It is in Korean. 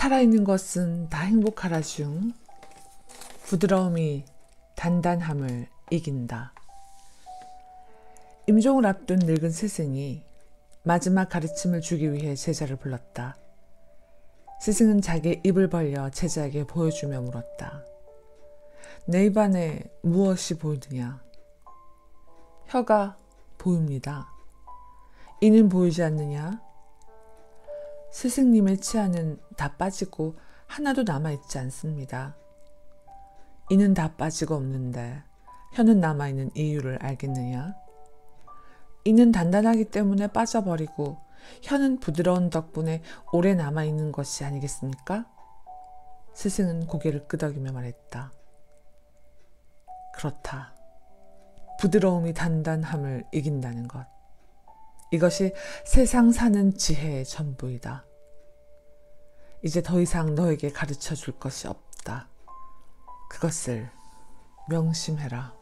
살아있는 것은 다 행복하라 중 부드러움이 단단함을 이긴다. 임종을 앞둔 늙은 스승이 마지막 가르침을 주기 위해 제자를 불렀다. 스승은 자기 입을 벌려 제자에게 보여주며 물었다. 내 입안에 무엇이 보이느냐? 혀가 보입니다. 이는 보이지 않느냐? 스승님의 치아는 다 빠지고 하나도 남아있지 않습니다. 이는 다 빠지고 없는데 혀는 남아있는 이유를 알겠느냐? 이는 단단하기 때문에 빠져버리고 혀는 부드러운 덕분에 오래 남아있는 것이 아니겠습니까? 스승은 고개를 끄덕이며 말했다. 그렇다. 부드러움이 단단함을 이긴다는 것. 이것이 세상 사는 지혜의 전부이다. 이제 더 이상 너에게 가르쳐 줄 것이 없다. 그것을 명심해라.